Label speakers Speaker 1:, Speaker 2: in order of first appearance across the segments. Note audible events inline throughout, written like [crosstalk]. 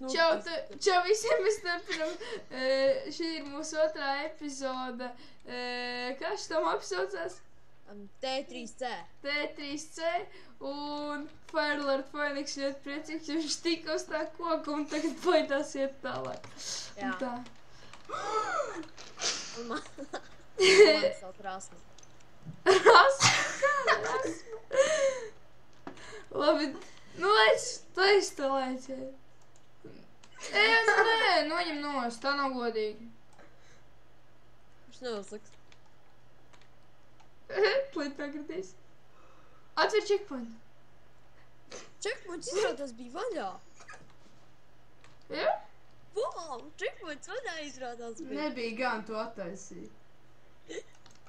Speaker 1: mājās
Speaker 2: Čau,
Speaker 1: nokritīs.
Speaker 2: tu- čau visiem, mēs turpinam. Uh, šī ir mūsu otrā epizode. Uh, kā šis tam apsaucās?
Speaker 1: Um, T3C.
Speaker 2: T3C un Firelord Phoenix ļoti priecīgs, jo viņš tika uz tā koka un tagad baidās iet tālāk.
Speaker 1: Jā.
Speaker 2: Un tā.
Speaker 1: Un man, [laughs] man sauc Rasmu.
Speaker 2: Rasma, kāda rasma? Labi, nu lēc, tu esi tā lēcēji. Ej, nu nē, noņem nost, tā nav godīgi.
Speaker 1: Viņš neuzliks.
Speaker 2: Plīt nokritīs. Atver checkpoint.
Speaker 1: Checkpoints izrādās bija vaļā.
Speaker 2: Ja?
Speaker 1: Wow, checkpoints vaļā izrādās bija.
Speaker 3: Nebija gan to attaisīt.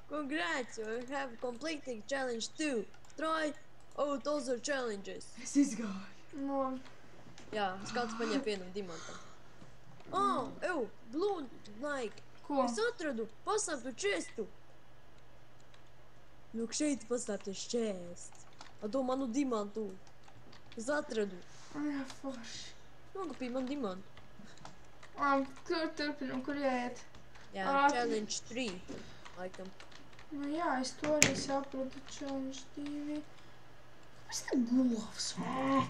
Speaker 1: Congrats, you have completed challenge 2. Try out other challenges.
Speaker 3: Es izgāju.
Speaker 2: Nu,
Speaker 1: Jā, es kāds paņēma vienu dimantam. Oh, ew, blue like.
Speaker 2: ko?
Speaker 1: Es atradu paslēptu čestu. Lūk, šeit paslēpties čests. Ar to manu dimantu. Es atradu.
Speaker 2: Jā, forši.
Speaker 1: Nogapīja man dimantu.
Speaker 2: Labi, kur turpinam, kur jāiet?
Speaker 1: Jā,
Speaker 2: Ā,
Speaker 1: challenge 3. Laikam.
Speaker 2: Nu jā, es to arī sapratu. Challenge 2. Kāpēc tā govs? Tā,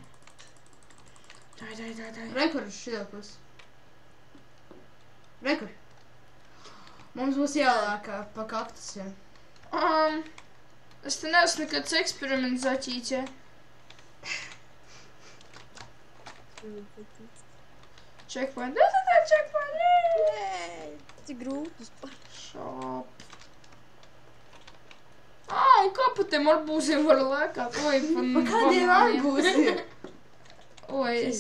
Speaker 2: tā, tā, tā.
Speaker 3: Rekord uz šilpus. Rekord. Mums būs jālāk ā, pa kaktusiem.
Speaker 2: Um, es te neesmu nekāds eksperiments zaķīķē. Checkpoint. Tā, tā, tā, checkpoint. Jē,
Speaker 1: cik grūti spār.
Speaker 2: Šāp. Ā, un kā pa tiem arbūziem var lēkāt? Oi, Pa
Speaker 3: kādiem arbūziem? [laughs]
Speaker 2: Oi.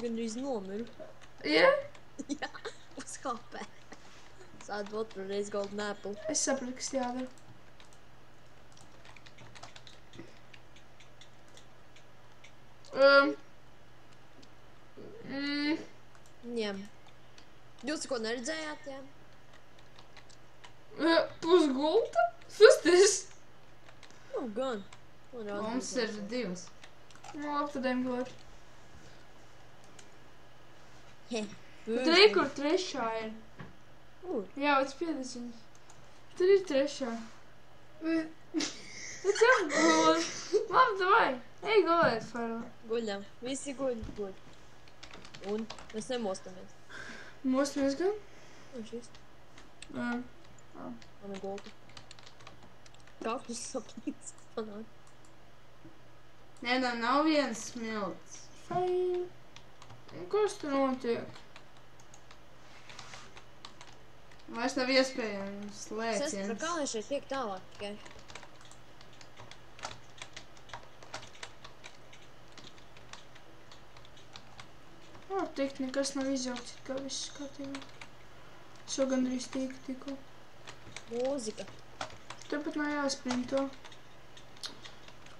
Speaker 1: Gandrīz nomiru.
Speaker 2: Ja?
Speaker 1: Jā, uz kāpē. Sādu otru reizi golden apple.
Speaker 2: Es sapratu, kas jādara. Um. Mm,
Speaker 1: Jā. Jūs ko neredzējāt, jā?
Speaker 2: uh, pusgulta? Kas tas?
Speaker 1: Nu, gan.
Speaker 3: Mums ir divas.
Speaker 2: Nu, labi, tad ejam gūt.
Speaker 1: He.
Speaker 2: Tur ir, kur trešā ir.
Speaker 1: Uh,
Speaker 2: Jā, līdz 50. Tur ir trešā. Tas [laughs] ir gulēt. Labi, davai. Ej gulēt, Faro.
Speaker 1: guļam. Visi guļ, guļ. Un mēs nemostamies.
Speaker 2: Mūstamies gan?
Speaker 1: Un šis.
Speaker 2: Um,
Speaker 1: Mana golda. Kaktus sapnīts. Panāk.
Speaker 3: Nē, nē, nav viens smilts.
Speaker 2: fai. Kas tur notiek?
Speaker 3: Vairs nav iespējams
Speaker 1: Es
Speaker 3: lēciens.
Speaker 1: kā lai šeit tiek tālāk tikai.
Speaker 2: Var teikt, nekas nav izjaukts, kā viss kārtībā. Šo gandrīz tīk tikko.
Speaker 1: Mūzika.
Speaker 2: Tāpat nav jāsprinto.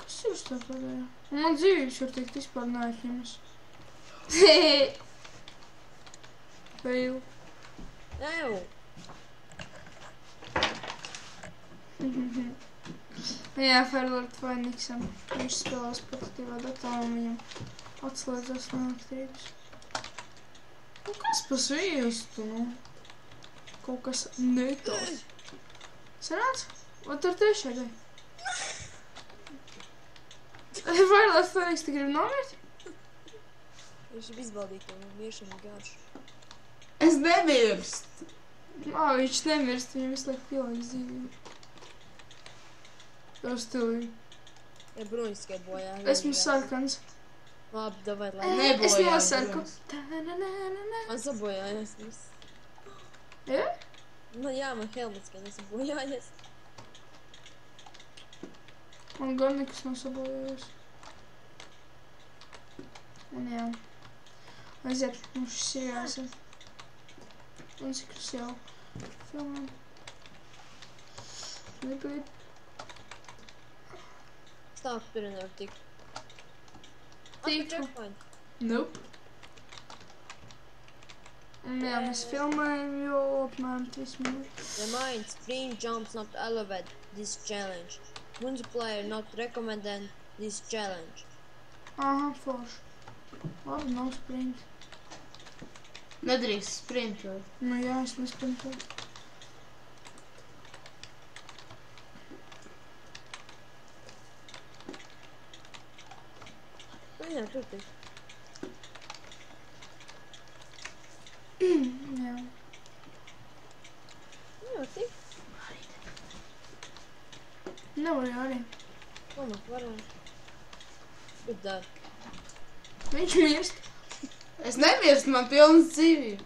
Speaker 2: Kas uz tā pēdējā? Un Man dzīves, var teikt, vispār neatņemas. [laughs] Fail.
Speaker 1: Ew. [laughs]
Speaker 2: Jā, Fairlord Phoenixam. Viņš spēlēs portatīvā datorā un viņam atslēdzas no aktīvas. Nu, kas pa sviestu, nu? Kaut kas netos. Sanāc? Ot ar tiešā gai. [laughs] Fairlord Phoenix, tu gribi nomirt?
Speaker 1: Viņš ir izbaudīt to miešanu garšu.
Speaker 3: Es nemirstu.
Speaker 2: Ā, viņš nemirst, viņam visu laiku pielāg dzīvību. Jau stilīgi.
Speaker 1: Ja bruņas tikai bojā.
Speaker 2: Esmu sarkans.
Speaker 1: Labi, davai, lai.
Speaker 3: Nebojā,
Speaker 2: Es nosarku.
Speaker 3: protams.
Speaker 2: Ta-na-na-na-na.
Speaker 1: Man sabojājās viss.
Speaker 2: Ja?
Speaker 1: Man jā, man helmets, ka nesabojājies.
Speaker 2: Man gan nekas nav sabojājies. Un jā. Aiziet, mums šis ir jāsaka. Un cik tas jau filmē. Nebija.
Speaker 1: Stāv, tur nevar tikt.
Speaker 2: Tiku.
Speaker 1: checkpoint.
Speaker 2: Nope. Un jā, mēs filmējam jau apmēram 3 minūtes.
Speaker 1: Remind, sprint jumps not allowed this challenge. Multiplayer not recommended this challenge.
Speaker 2: Aha, forši. Labi, nav sprint.
Speaker 3: Nedrīkst sprintot.
Speaker 2: Nu jā, es nespēju.
Speaker 1: Viņam tur tik.
Speaker 2: Jā. [clears throat]
Speaker 1: Jā, tik.
Speaker 2: Nevar jau arī.
Speaker 1: Ko man varētu? Kur dar?
Speaker 2: Viņš mirst.
Speaker 3: Es nemirstu, man pilns dzīvības.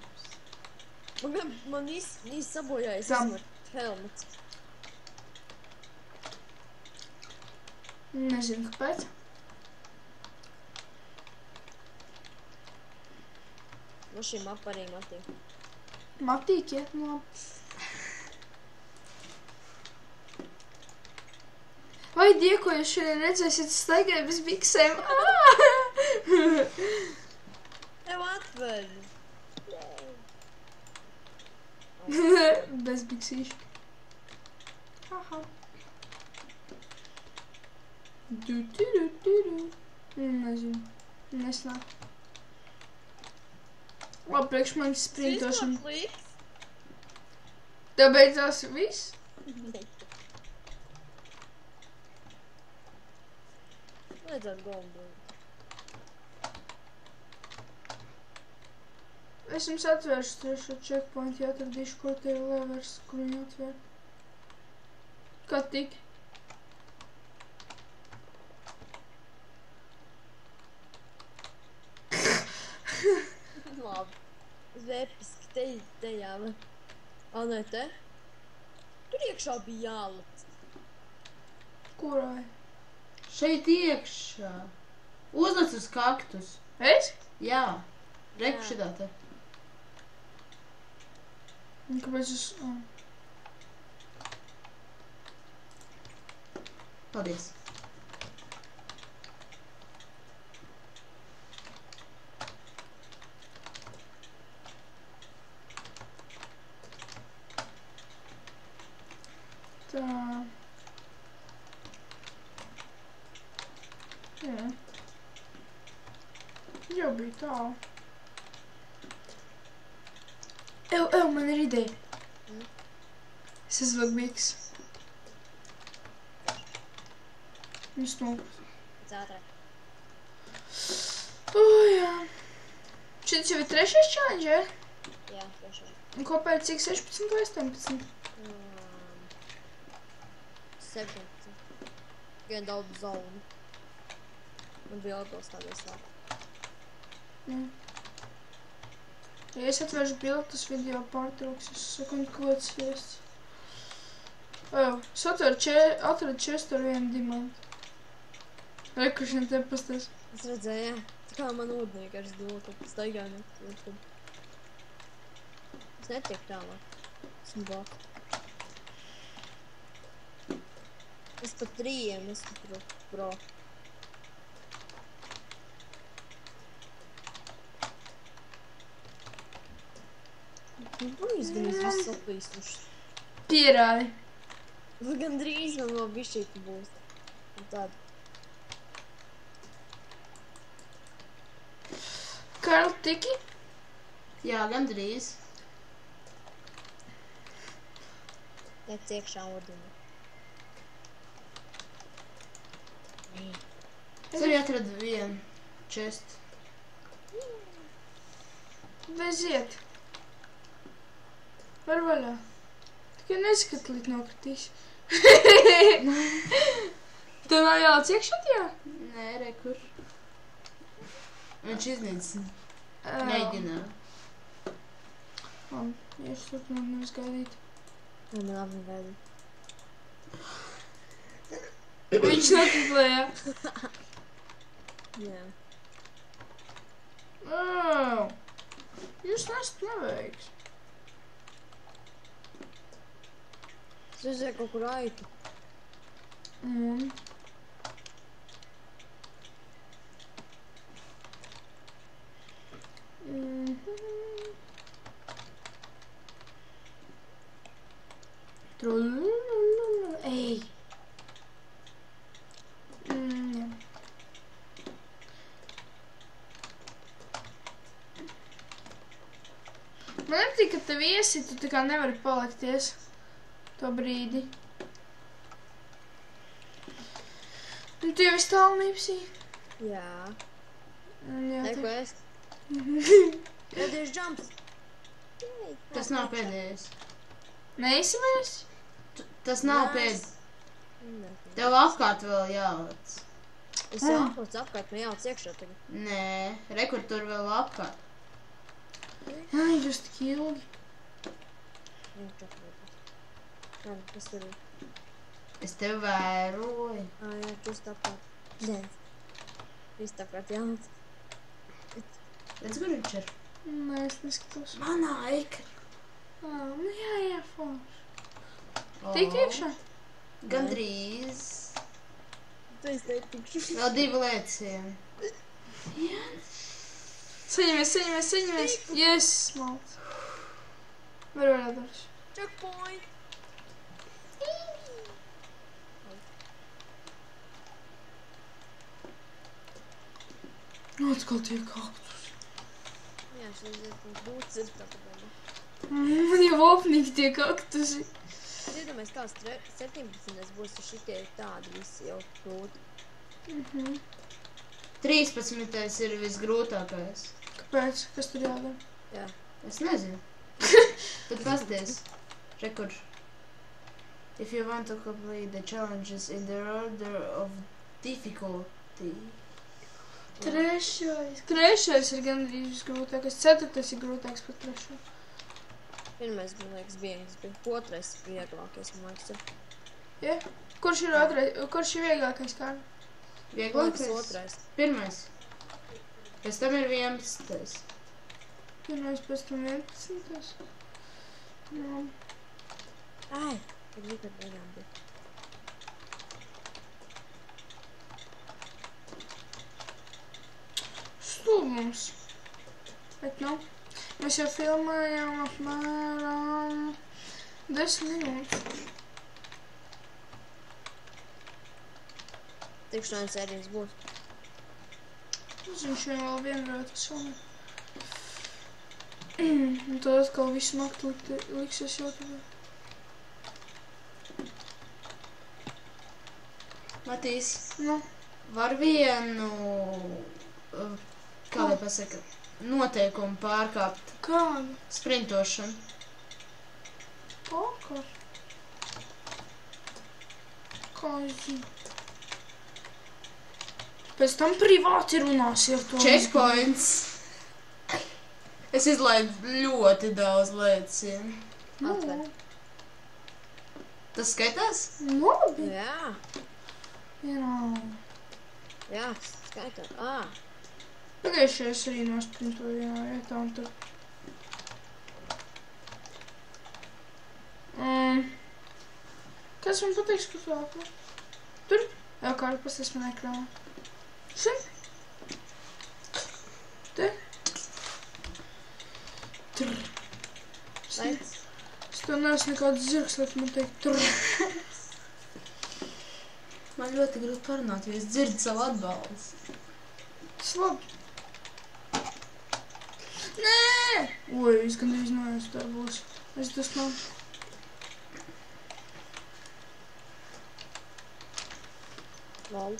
Speaker 1: Man, man viss, viss sabojājas.
Speaker 2: Tam.
Speaker 1: Helmets.
Speaker 2: Nezinu, kāpēc.
Speaker 1: No šīm aparīm attīk.
Speaker 2: Matīgi iet no. Vai die, ko jūs šodien redzēsiet, staigāju bez biksēm? [laughs]
Speaker 1: husband. [laughs] Best
Speaker 2: big siege. Haha. Do do do do do. Imagine. Nesla. Wat Bugs my springt
Speaker 1: als
Speaker 2: The Dat weet
Speaker 1: je als wies? Nee.
Speaker 2: Es jums atvēršu trešo checkpointu, ja atradīšu, kur tie ir levers, kur viņi atvēr. Kā tik?
Speaker 1: Labi. Zvēpiski te, te jāve. A, nē, te? Tur iekšā bija jālic.
Speaker 2: Kurai?
Speaker 3: Šeit iekšā. Uzlic uz kaktus.
Speaker 2: Es?
Speaker 3: Jā. Reku
Speaker 1: Jā.
Speaker 3: šitā te.
Speaker 2: Un Kāpēc es... Oh.
Speaker 3: Paldies.
Speaker 2: Tā. Jā. Jau bija tā. Ew, ew, man ir ideja.
Speaker 1: Mm.
Speaker 2: Es esmu biks. Viņš nu.
Speaker 1: Zātrā.
Speaker 2: O, jā. Šis jau ir trešais challenge, ja?
Speaker 1: Jā, tiešām.
Speaker 2: Un kopā ir cik 16 vai 18?
Speaker 1: Um, 17. Gan daudz zonu. Man bija atbalstāmies vēl.
Speaker 2: Jā. Ja es atvēršu bildi, tas video pārtrauks. Es saku, un ko tas viests. Oh, es atveru če atradu čestu ar vienu dimantu. Rekuršana te pasties.
Speaker 1: Es redzēju, jā. Tā kā man ūdnieki ar zdotu. Staigā ne. Es netieku tālāk. Esmu blakus. Es pat trījiem esmu pro. pro. Nu, izganīs viss aplīstušs.
Speaker 2: Pierādi.
Speaker 1: Nu, gan drīz man vēl bišķīt būs. Un Tad.
Speaker 2: Karl Tiki?
Speaker 3: Jā, gandrīz.
Speaker 1: Lec iekšā ūdenī.
Speaker 3: Es arī atradu vienu čestu.
Speaker 2: Beziet. Var vaļā. Tikai neskat līdz nokritīs. Tev nav jāliec iekšā tajā?
Speaker 3: Nē, re, kur? Viņš iznīcina.
Speaker 2: Ā,
Speaker 3: Mēģina.
Speaker 2: Labi, iešu turpināt nevis gaidīt.
Speaker 1: Man labi vēl.
Speaker 2: Viņš notiklēja.
Speaker 1: Jā.
Speaker 2: Oh. Jūs nesat neveiks.
Speaker 1: Es redzēju kaut kur aitu.
Speaker 2: Un Mhm. Trulululu. Ej. Mm. Man nepatīk, ka tev iesi, tu tā kā nevari palikties to brīdi. Nu, tu jau esi tālu nīpsī.
Speaker 1: Jā.
Speaker 2: Jā,
Speaker 1: Neko es. [laughs] Pēdējais jumps.
Speaker 3: Tas nav pēdējais.
Speaker 2: Neesi vairs?
Speaker 3: Tas nav pēdējais. Tev apkārt vēl jālec.
Speaker 1: Es jau apkārt apkārt, man jāliec iekšā tagad.
Speaker 3: Nē, rekur tur vēl apkārt.
Speaker 2: Jā, jūs tik ilgi.
Speaker 1: Jā, čakarot. Tur ir?
Speaker 3: Es tevi vēroju.
Speaker 1: Ā, jā, just apkārt. Nē. Viss apkārt jāliec.
Speaker 3: Redz, kur viņš ir?
Speaker 2: Nē, es neskatos.
Speaker 3: Manā ekra.
Speaker 2: Ā, nu jā, jā, forši. Tik iekšā?
Speaker 3: Gandrīz.
Speaker 1: Tu es netikšu.
Speaker 3: Vēl divi lēcieni.
Speaker 2: Saņemies, saņemies, saņemies. Yes, smalts. Var varētu darīt.
Speaker 1: Checkpoint.
Speaker 2: Nu, atkal tie kaktus.
Speaker 1: Jā, šis ir būtis ir tāpēc.
Speaker 2: Man jau opnīgi tie kaktusi.
Speaker 1: Iedomājies, kāds tre- 17. būs, šitie tādi visi jau grūti.
Speaker 2: Mhm.
Speaker 3: 13. ir visgrūtākais.
Speaker 2: Kāpēc? Kas tur jādara?
Speaker 1: Jā.
Speaker 3: Es nezinu. [laughs] Tad pasties. Rekur. If you want to complete the challenges in the order of difficulty.
Speaker 2: Trešais. Trešais ir gandrīz visgrūtākais. Ceturtais ir grūtāks par trešo.
Speaker 1: Pirmais, man liekas, bija viens, bija otrais vieglākais, man liekas. ir.
Speaker 2: Ja? Kurš ir otrais? Kurš ir vieglākais kā?
Speaker 3: Vieglākais.
Speaker 1: otrais.
Speaker 3: Pirmais. Pēc tam ir 11.
Speaker 2: Pirmais pēc tam 11. Nu,
Speaker 1: Ai, tad bija pat beigām bija.
Speaker 2: Stulbums. Bet nu, mēs jau filmējām apmēram 10 minūtes.
Speaker 1: Tikšanās sērijas būs.
Speaker 2: Viņš jau vēl vienreiz filmē. Un tad atkal visu nakti liksies YouTube.
Speaker 3: Matīs,
Speaker 2: Nu,
Speaker 3: var vienu, uh, kā lai pasaka, noteikumu pārkāpt
Speaker 2: kādu?
Speaker 3: sprintošanu.
Speaker 2: Pokar. Kā zinu? Pēc tam privāti runāsi ar to.
Speaker 3: Checkpoints. Es izlaidu ļoti daudz lēcienu.
Speaker 1: Atver.
Speaker 3: Tas skaitās?
Speaker 2: Nu, Labi.
Speaker 1: Jā,
Speaker 2: Jā.
Speaker 1: jā, skaitā. Ā,
Speaker 2: Pagājušajā arī nosprintoju, jā, jā, tā un tur. Um, kas man pateiks, kur vēl? Tur? Jā, kā pas esmu ekrānā. Šim? Te? Tur. Es,
Speaker 1: lec.
Speaker 2: es to neesmu nekāds zirgs, lai tu man teikt tur.
Speaker 3: Man ļoti grūti parunāt, jo es dzirdu savu atbalstu.
Speaker 2: Tas labi. Nē! Oi, es gandrīz nojaucu darbos. Es tas nav.
Speaker 1: Lol.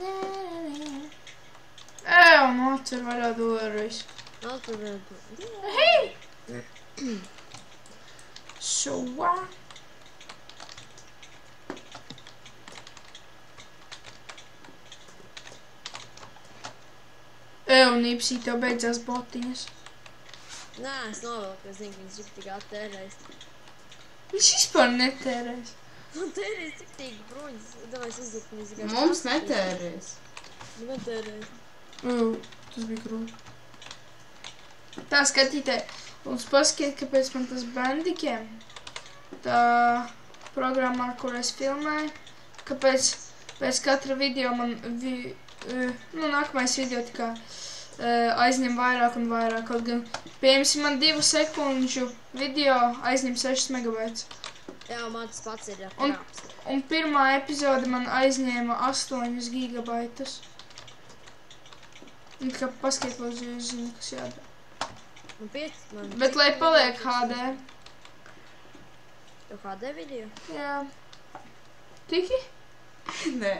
Speaker 2: Nē, nē. Ej, un atcer vaļā durvis.
Speaker 1: Atver.
Speaker 2: Hei! So what? Ej, un īpsī tev beidzās botiņas.
Speaker 1: Nē, es novelku, es zinu, ka viņš ir tik attērējis.
Speaker 2: Viņš vispār netērēs.
Speaker 1: Man tērējis tik tik bruņas. Domāju, es uzliku viņas vienkārši.
Speaker 3: Mums netērēs.
Speaker 1: Man tērējis.
Speaker 2: Ugh, tas bija grūti. Tā skatītāji, un paskatiet, kāpēc man tas bandikiem, tā programmā, kur es filmēju, kāpēc pēc katra video man, vi, uh, nu, nākamais video uh, aizņem vairāk un vairāk, kaut gan, piemēram, man divu sekundžu video aizņem 6 megabaitus.
Speaker 1: Jā, man tas pats ir
Speaker 2: Un-. Un pirmā epizode man aizņēma 8 gigabaitus. Un kā paskatīt, lūdzu, jūs zināt, kas jādara.
Speaker 1: Man piec, man
Speaker 2: Bet lai paliek HD.
Speaker 1: Tu HD video?
Speaker 2: Jā. Tiki?
Speaker 3: Nē.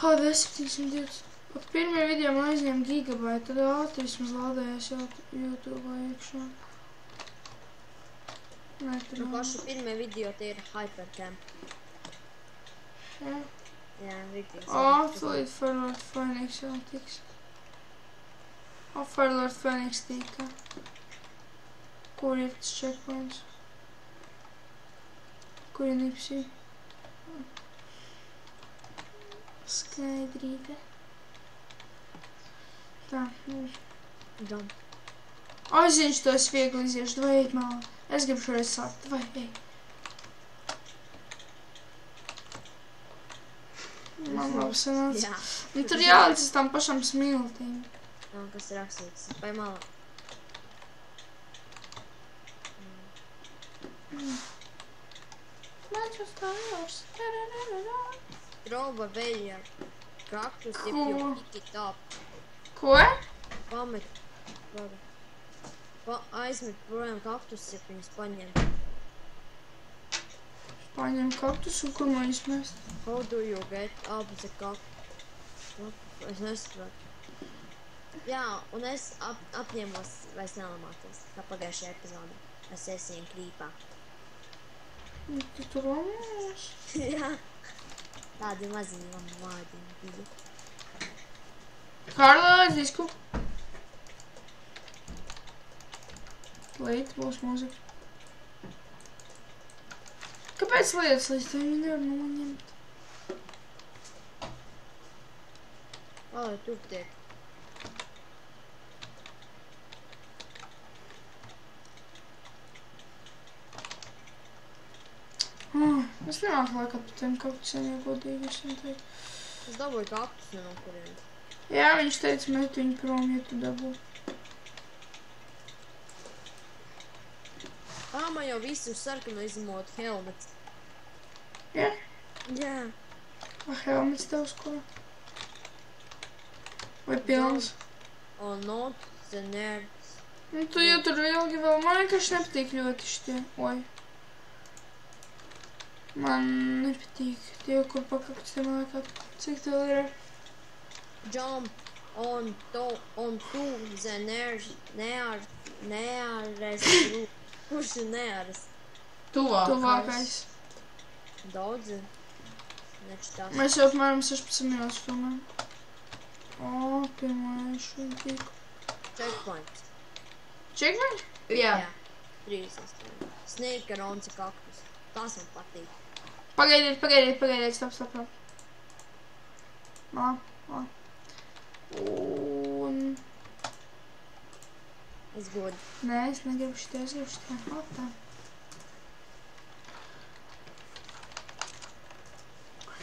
Speaker 2: HD 720. Pat pirmie video man aizņēma gigabaitu, tad ātri vismaz lādējās jau YouTube iekšā. Nē, tur nav.
Speaker 1: paši pirmie video tie ir Hypercam.
Speaker 2: Jā.
Speaker 1: Jā, rīktīgi.
Speaker 2: O, tūlīt Firelord Phoenix jau tiks. O, Firelord Phoenix tika. Kur ir tas checkpoints? Kur ir nipsī? Skaidrīte. Tā, nu.
Speaker 1: Dom.
Speaker 2: Zinu, to es viegli iziešu, vai ej malā. Es gribu šoreiz sākt, vai ej. Man labi sanāca.
Speaker 1: Jā.
Speaker 2: Nu, tur jālicas tam pašam smiltīm.
Speaker 1: Nav kas rakstīts. Vai malā?
Speaker 2: Mačos kājos.
Speaker 1: Trauba veļa. Kaktus,
Speaker 2: Ko?
Speaker 1: if you pick it up.
Speaker 2: Ko?
Speaker 1: Pamet. Labi. Pa, aizmet projām kaktus, ja viņus paņem.
Speaker 2: Paņem kaktus un kur man izmest?
Speaker 1: How do you get up the cactus? Es nesaprotu. Jā, un es ap, apņemos vairs nelamāties, kā pagājušajā epizodē. Es esmu krīpā.
Speaker 2: Nu, Tu tur lamās. [laughs]
Speaker 1: Jā. Tādi maziņi vārdiņi bija.
Speaker 2: Kārlā aiz disku. Līt, būs mūzika. Kāpēc lietas līdz tev viņi nevar noņemt?
Speaker 1: O, tur tiek.
Speaker 2: Oh, es nemāku laikat par tiem kaktusiem, ja godīgi esam teikt.
Speaker 1: Es dabūju kaktus no kurienes.
Speaker 2: Jā, viņš teica, met viņu prom, ja tu dabū.
Speaker 1: Ā, man jau visu sarkanu izmot helmets.
Speaker 2: Jā?
Speaker 1: Jā.
Speaker 2: A helmets uz ko? Vai pilns?
Speaker 1: O, not the nerds.
Speaker 2: Nu, tu jau tur ilgi vēl man vienkārši nepatīk ļoti šitie. Oi. Man nepatīk tie, kur pakakstiem liekat. Cik tev ir?
Speaker 1: Jump on to, on to the nerds, near, nearest group. Kurš ir nearest?
Speaker 3: Tuvākais.
Speaker 2: Tuvākais.
Speaker 1: Daudzi. Neču tās.
Speaker 2: Mēs jau apmēram 16 minūtes filmējam. O, pirmā šodien tiku.
Speaker 1: Checkpoint.
Speaker 2: Čekmēņ?
Speaker 3: Jā.
Speaker 1: 30. Sneakerons ir kaktus. Tas man patīk.
Speaker 2: Pagaidiet, pagaidiet, pagaidiet, stop, stop, stop. Malā, malā. Un...
Speaker 1: Es godu.
Speaker 2: Nē, es negribu šitie, es gribu šitie. O, tā.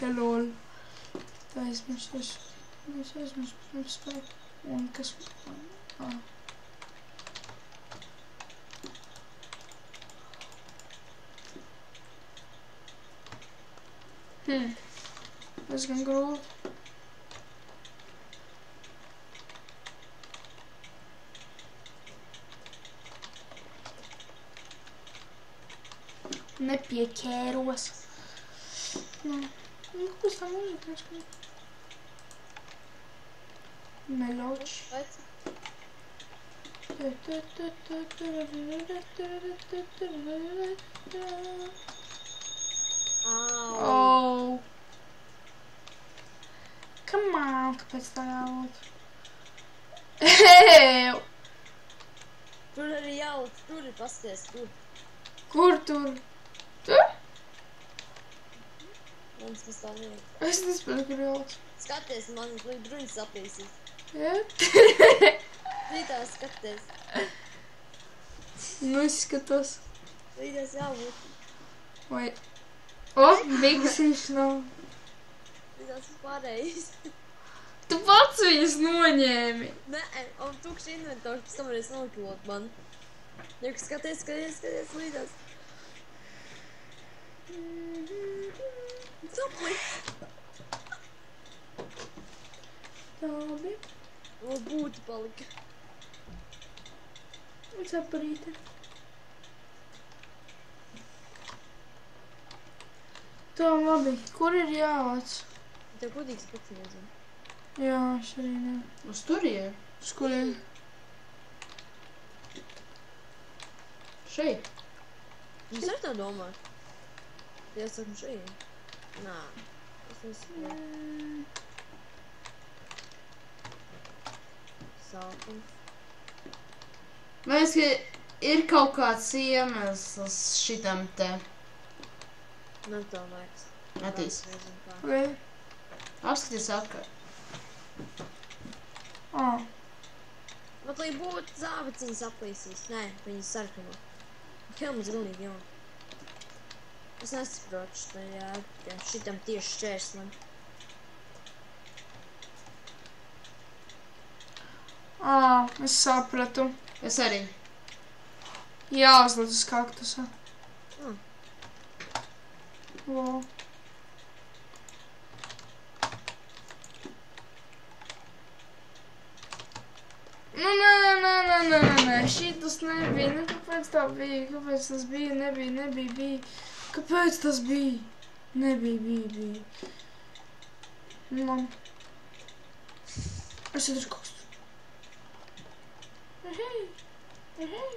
Speaker 2: Hello. Tā aizmirst, es... Es aizmirst, pirms spēku. Un kas... Ah. Hmm. Diezgan grūti. Nepieķēros. Nu, nu kas tā mūzika neskan? Meloč.
Speaker 1: Pēc? Au.
Speaker 2: Oh. Come on, kāpēc tā jābūt? Ew!
Speaker 1: Tur arī jāliek, tur ir pasties, tur.
Speaker 2: Kur tur? Tur?
Speaker 1: Mans tas tā liek.
Speaker 2: Es nespēju, kur jāliek.
Speaker 1: Skaties, man līdz bruņas apīsīs.
Speaker 2: Jā? [laughs]
Speaker 1: Rītā skaties.
Speaker 2: Nu, es skatos.
Speaker 1: Rītās jābūt.
Speaker 2: Vai... O, bigsīši nav.
Speaker 1: Rītās pārējais.
Speaker 2: Tu pats viņas noņēmi.
Speaker 1: Nē, un tukšs inventors, pēc tam varēs nokļūt man. Kas skaties, skaties, skaties līdās. Sapli.
Speaker 2: Labi.
Speaker 1: O būtu palika.
Speaker 2: Cepurīte. Tā, labi. Kur ir jāvāc?
Speaker 1: Tev godīgs pats nezinu.
Speaker 2: Jā, es arī ne.
Speaker 3: Uz turieni.
Speaker 2: Uz kurien?
Speaker 3: Šeit.
Speaker 1: Es ar tā domāju. Jāsaka šeit. Nā. Es nesaprotu. Sākums.
Speaker 3: Man liekas, ka ir kaut kāds iemesls šitam te.
Speaker 1: Nezinu kā.
Speaker 2: Vai?
Speaker 3: Apskaties atkārt.
Speaker 2: Ā,
Speaker 1: Bet, lai būtu zābats, viņas aplīsīs. Nē, viņas sarkano. Helmas galīgi jau. Es nesaprotu šo jēgu, šitam tieši šķērslim.
Speaker 2: ā, es sapratu.
Speaker 3: Es arī.
Speaker 2: Jāuzliek uz kaktusa.
Speaker 1: Mm.
Speaker 2: Wow. Nu, nē, nē, nē, nē, nē, nē, šitas nebija, nu, kāpēc tā bija, kāpēc tas bija, nebija, nebija, bija, kāpēc tas bija, nebija, bija, bija. Nu, es ir kaut kas. Ehei, ehei.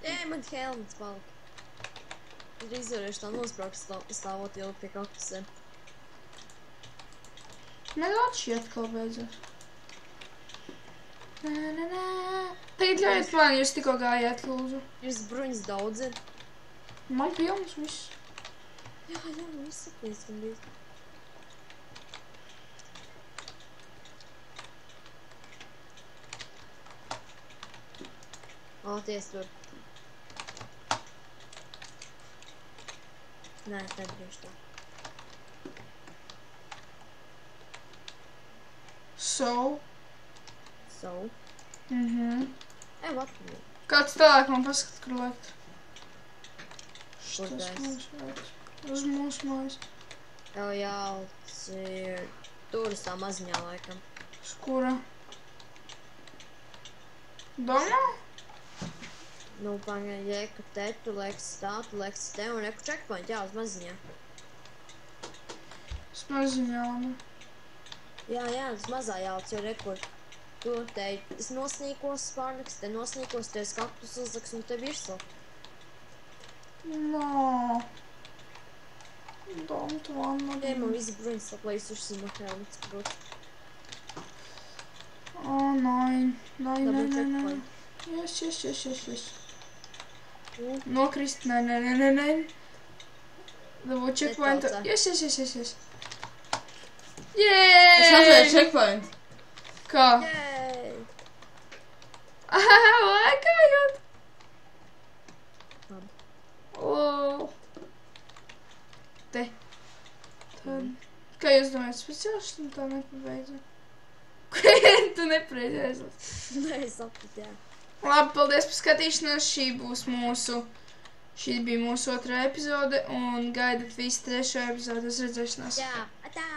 Speaker 1: Ē, man helmets palika. Es izvarēšu tā nospraukt stāv, stāvot ilgi pie kaktusiem.
Speaker 2: Nedaudz šī atkal beidzas. Nē, nē, nē. Tagad ļaujiet man, jūs tikko gājāt, lūdzu.
Speaker 1: Jūs bruņas daudz ir.
Speaker 2: Man pilns viss.
Speaker 1: Jā, jā, viss saplīst gan bija. Māties tur. Nē, nedarīšu tā.
Speaker 2: So.
Speaker 1: So.
Speaker 2: Mhm.
Speaker 1: Ej, vatni.
Speaker 2: Kāds tālāk man paskat, kur liekt? Tas? mūsu vajag. Uz mūsu mājas.
Speaker 1: Tev jālic ir tur tā maziņā laikam.
Speaker 2: Uz kura? Domā?
Speaker 1: Nu, pagaidi, ka te tu liekas tā, tu liekas te un reku checkpoint, jā, uz maziņā.
Speaker 2: Es maziņā, labi.
Speaker 1: Jā, jā, uz mazā jālic, jo reku. Tu te, es nosnīkos spārnaks, te nosnīkos, te es kaktus uzliks un te virsū.
Speaker 2: No. Don't wanna
Speaker 1: Te man
Speaker 2: be.
Speaker 1: visi bruņas saplīsušas un helmets krūt.
Speaker 2: Oh. Nine,
Speaker 1: Dabū
Speaker 2: nine, nine, nine.
Speaker 1: checkpoint.
Speaker 2: Yes, yes, yes, yes, yes.
Speaker 1: No,
Speaker 2: Chris. Nein, nein, nein, nein, nein. Da wo
Speaker 1: Checkpoint.
Speaker 2: Yes, yes, yes, yes, yes.
Speaker 3: Yay! Ich
Speaker 2: hatte
Speaker 3: Checkpoint.
Speaker 2: Komm.
Speaker 1: Yay.
Speaker 2: Ah, oh
Speaker 1: mein
Speaker 2: Gott. Oh. Te. Там. Така я знам, специално ще там не повезе. Което
Speaker 1: не прелезе. Не, запитя.
Speaker 2: Labi, paldies par skatīšanos. Šī būs mūsu. Šī bija mūsu otrā epizode, un gaidat visu trešo epizodi uz redzēšanos.
Speaker 1: Jā, atā!